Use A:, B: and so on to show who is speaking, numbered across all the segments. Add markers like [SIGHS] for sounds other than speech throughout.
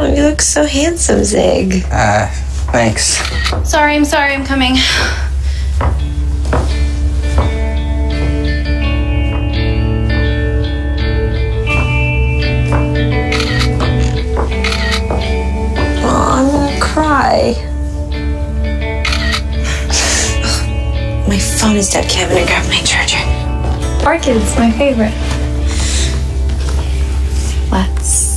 A: Oh, you look so handsome, Zig.
B: Uh, thanks.
C: Sorry, I'm sorry, I'm coming.
A: Oh, I'm gonna cry. my phone is dead. Kevin. I grabbed my charger.
C: Orchids, my favorite. Let's.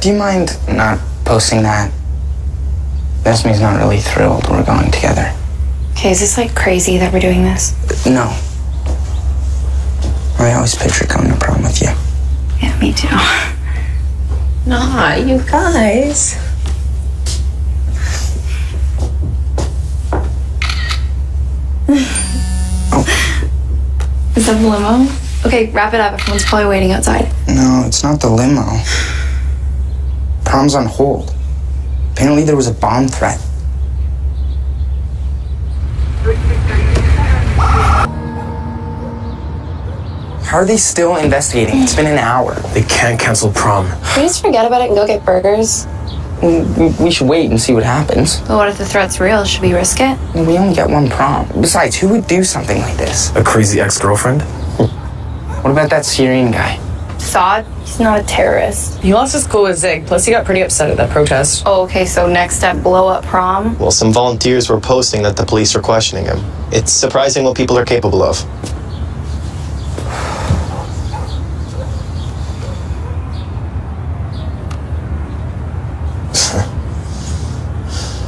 B: Do you mind not posting that? Esme's not really thrilled we're going together.
C: Okay, is this like crazy that we're doing this?
B: No. I always pictured going to prom with you.
C: Yeah, me too. [LAUGHS]
A: Nah, you guys. [LAUGHS]
C: Is that the limo? Okay, wrap it up. Everyone's probably waiting outside.
B: No, it's not the limo. Prom's on hold. Apparently there was a bomb threat. How are they still investigating? It's been an hour.
D: They can't cancel prom.
C: Can we just forget about it and go get burgers?
B: We we should wait and see what happens.
C: But what if the threat's real? Should we risk it?
B: We only get one prom. Besides, who would do something like this?
D: A crazy ex girlfriend?
B: What about that Syrian guy?
C: Thought he's not a terrorist.
E: He lost his cool with Zig, plus he got pretty upset at that protest.
C: Oh, okay, so next step, blow up prom.
F: Well, some volunteers were posting that the police are questioning him. It's surprising what people are capable of. [SIGHS]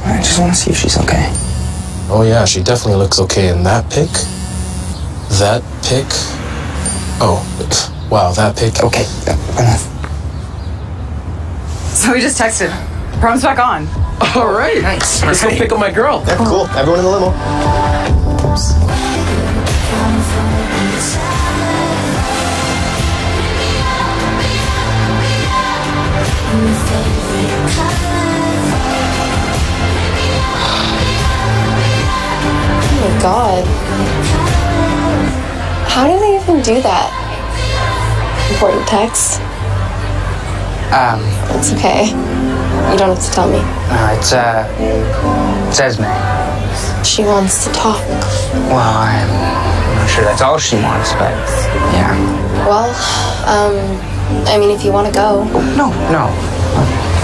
B: I just want to see if she's okay.
D: Oh, yeah, she definitely looks okay in that pic. That pic. Oh, wow, that pic.
B: Okay, enough.
E: So we just texted. Prom's back on.
D: All right. Nice. Let's go pick up my girl.
F: Yeah, cool. Everyone in the limo.
C: Oh my god. How do they even do that? Important text?
B: Um,
C: It's okay. You don't have to tell me.
B: uh, it's, uh, it's Esme.
C: She wants to talk.
B: Well, I'm not sure that's all she wants, but yeah.
C: Well, um, I mean, if you want to go,
B: No, no.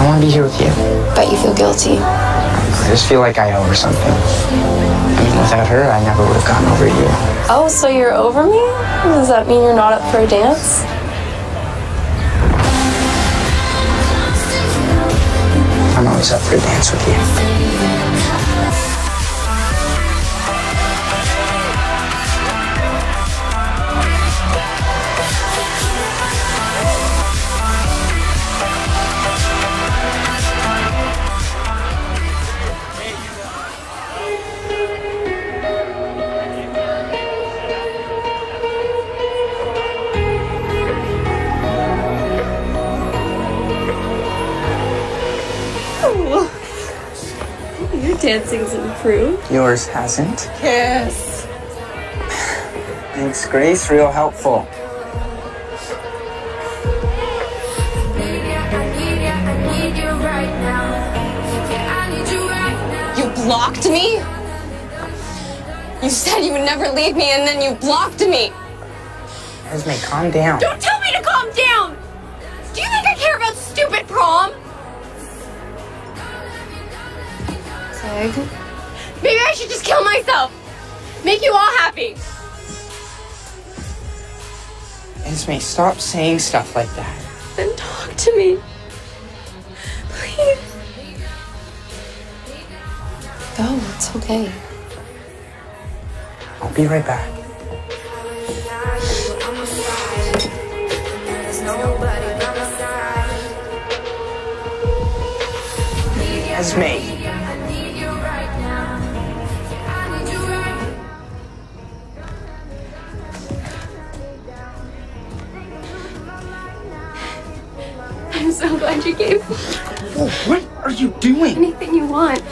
B: I want to be here with you.
C: but you feel guilty.
B: I just feel like I owe her something. I mean, without her, I never would have gotten over you.
C: Oh, so you're over me? Does that mean you're not up for a dance?
B: I'm always up for a dance with you.
C: Dancing's improved.
B: Yours hasn't.
E: Yes.
B: Thanks, Grace. Real helpful.
G: You blocked me? You said you would never leave me and then you blocked me.
B: Esme, calm down.
G: Don't tell me to calm down! Do you think I care about stupid prom? Maybe I should just kill myself. Make you all happy.
B: Esme, stop saying stuff like that.
G: Then talk to me. Please.
C: Go, it's okay.
B: I'll be right back. Esme.
G: I'm so you gave me
B: What are you doing?
G: anything you want.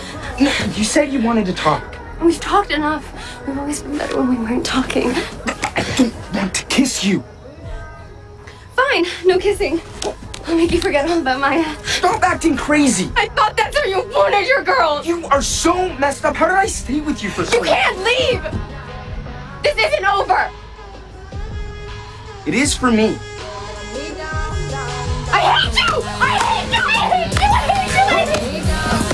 B: No, you said you wanted to talk.
G: We've talked enough. We've always been better when we weren't talking.
B: I don't want to kiss you.
G: Fine, no kissing. I'll make you forget all about Maya.
B: Stop acting crazy.
G: I thought that's how you wanted your girl.
B: You are so messed up. How did I stay with you for so
G: You can't leave. This isn't over.
B: It is for me.
G: I hate you. I hate you. I hate you. I hate you. I hate you.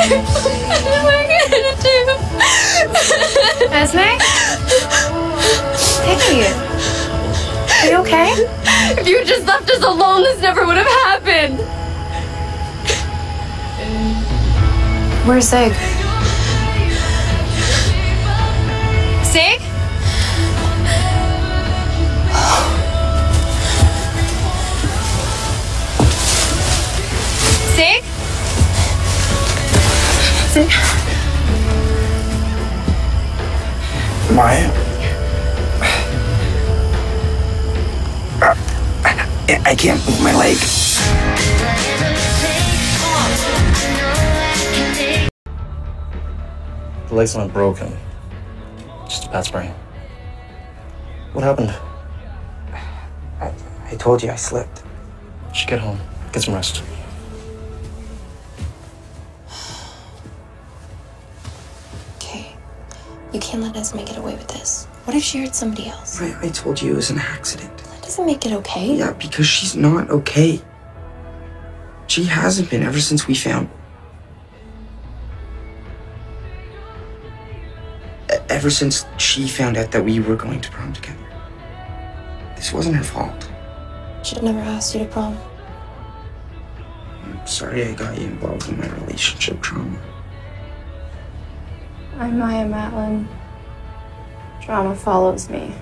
G: Am just left alone, this never would have happened.
H: Where's Zig? Zig? Zig? Zig?
B: Maya? I, I can't move my leg.
D: The leg's not broken. Just a bad sprain. What happened?
B: I, I told you I slipped.
D: You should get home. Get some rest.
A: Okay. You can't let us make it away with this. What if she hurt somebody else?
B: I, I told you it was an accident.
A: That doesn't make it okay.
B: Yeah, because she's not okay. She hasn't been ever since we found. Ever since she found out that we were going to prom together. This wasn't her fault.
A: Should have never asked you to prom.
B: I'm sorry I got you involved in my relationship trauma.
H: I'm Maya Matlin. Drama follows me.